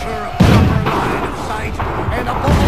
sure a proper line of sight and a